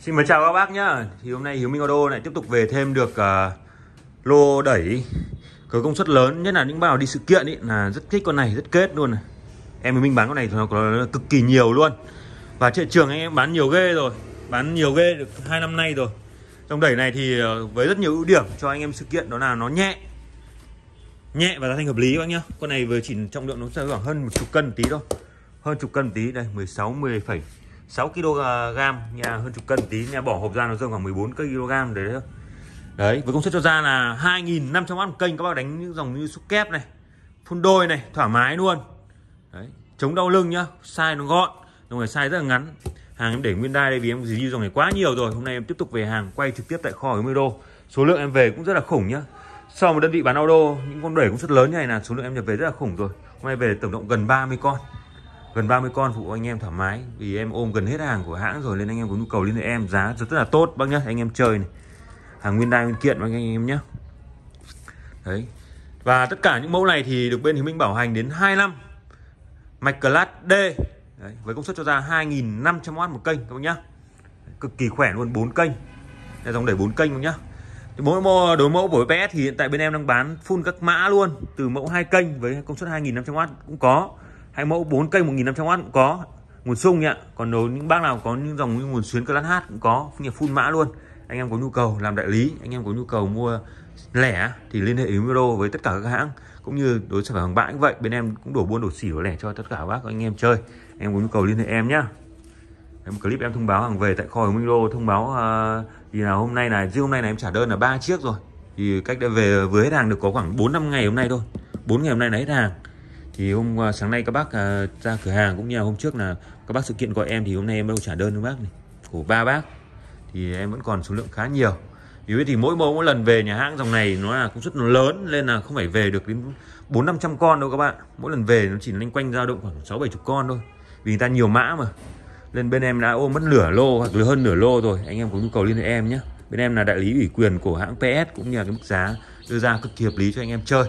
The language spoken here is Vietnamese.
Xin mời chào các bác nhá. Thì hôm nay Hiếu Minh Auto lại tiếp tục về thêm được uh, lô đẩy có công suất lớn. Nhất là những bao đi sự kiện ý là rất thích con này rất kết luôn này. Em với minh bán con này thì nó có cực kỳ nhiều luôn. Và trên trường anh em bán nhiều ghê rồi. Bán nhiều ghê được hai năm nay rồi. Trong đẩy này thì ờ, với rất nhiều ưu điểm cho anh em sự kiện đó là nó nhẹ. Nhẹ và giá thành hợp lý các bác nhá. Con này vừa chỉ trọng lượng nó sẽ khoảng hơn một chục cân tí thôi. Hơn chục cân tí. Đây 16 10 phẩy. 6 kg nha, hơn chục cân tí nha. Bỏ hộp ra nó rơi khoảng 14 kg đấy thôi. Đấy, với công suất cho ra là 2.500 ăn kênh. Các bác đánh những dòng như xúc kép này, phun đôi này, thoải mái luôn. Đấy, chống đau lưng nhá. Size nó gọn đồng này size rất là ngắn. Hàng em để nguyên đai đây vì em review dòng này quá nhiều rồi. Hôm nay em tiếp tục về hàng quay trực tiếp tại kho ở đô số lượng em về cũng rất là khủng nhá. Sau một đơn vị bán auto, những con đẩy cũng rất lớn như này là số lượng em nhập về rất là khủng rồi. Hôm nay về tổng cộng gần 30 con gần 30 con phụ anh em thoải mái. Vì em ôm gần hết hàng của hãng rồi nên anh em có nhu cầu liên hệ em. Giá rất là tốt bác nhá. Anh em chơi này. Hàng nguyên đai nguyên kiện bác anh em nhé đấy. Và tất cả những mẫu này thì được bên Hiếu Minh bảo hành đến 2 năm. Mạch class D. Đấy, với công suất cho ra 2.500W một kênh các bác nhá. Cực kỳ khỏe luôn 4 kênh. Đây dòng đẩy 4 kênh các nhá. Mỗi mẫu đối mẫu của PS thì hiện tại bên em đang bán full các mã luôn. Từ mẫu hai kênh với công suất 2.500W cũng có hay mẫu 4 cây 1.500W cũng có nguồn sung nhá còn nếu những bác nào có những dòng nguồn xuyến class H cũng có nhập full mã luôn. Anh em có nhu cầu làm đại lý anh em có nhu cầu mua lẻ thì liên hệ Imiro với tất cả các hãng cũng như đối sản phẩm bãi cũng vậy. Bên em cũng đổ buôn đổ xỉ lẻ cho tất cả các bác anh em chơi. Em có nhu cầu liên hệ em nhá. Em clip em thông báo hàng về tại kho Imiro thông báo uh, thì là hôm nay là riêng hôm nay là em trả đơn là ba chiếc rồi. Thì cách đây về vừa hết hàng được có khoảng 4 năm ngày hôm nay thôi. 4 ngày hôm nay là hết hàng thì hôm uh, sáng nay các bác uh, ra cửa hàng cũng như là hôm trước là các bác sự kiện gọi em thì hôm nay em đâu trả đơn cho bác này. Của ba bác. Thì em vẫn còn số lượng khá nhiều. Vì thì mỗi mỗi lần về nhà hãng dòng này nó là công suất nó lớn nên là không phải về được đến bốn năm trăm con đâu các bạn. Mỗi lần về nó chỉ loanh quanh dao động khoảng sáu bảy chục con thôi. Vì người ta nhiều mã mà. Nên bên em đã ôm mất nửa lô hoặc là hơn nửa lô rồi. Anh em có nhu cầu liên hệ em nhé. Bên em là đại lý ủy quyền của hãng PS cũng như là cái mức giá đưa ra cực kỳ hợp lý cho anh em chơi.